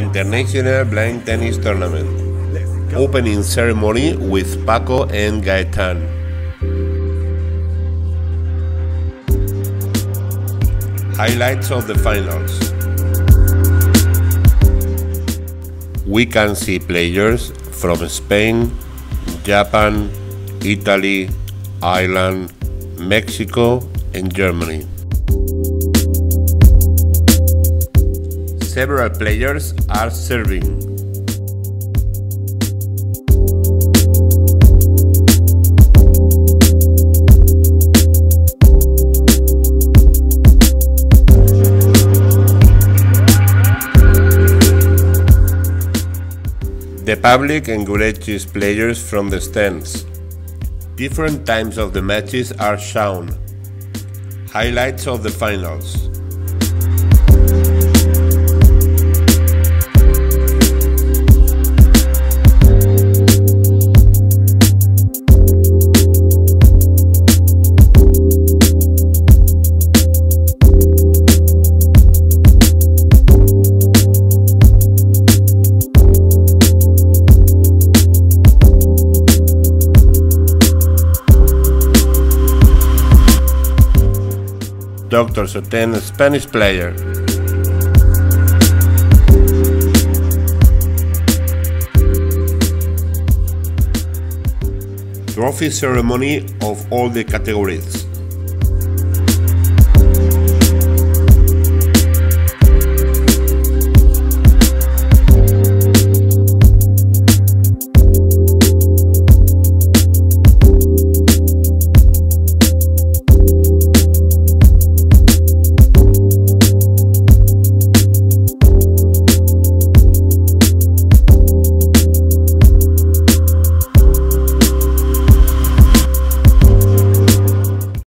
International Blind Tennis Tournament. Opening ceremony with Paco and Gaetan. Highlights of the finals. We can see players from Spain, Japan, Italy, Ireland, Mexico, and Germany. Several players are serving. The public encourages players from the stands. Different times of the matches are shown. Highlights of the finals. Dr. Soten, Spanish player. Trophy ceremony of all the categories.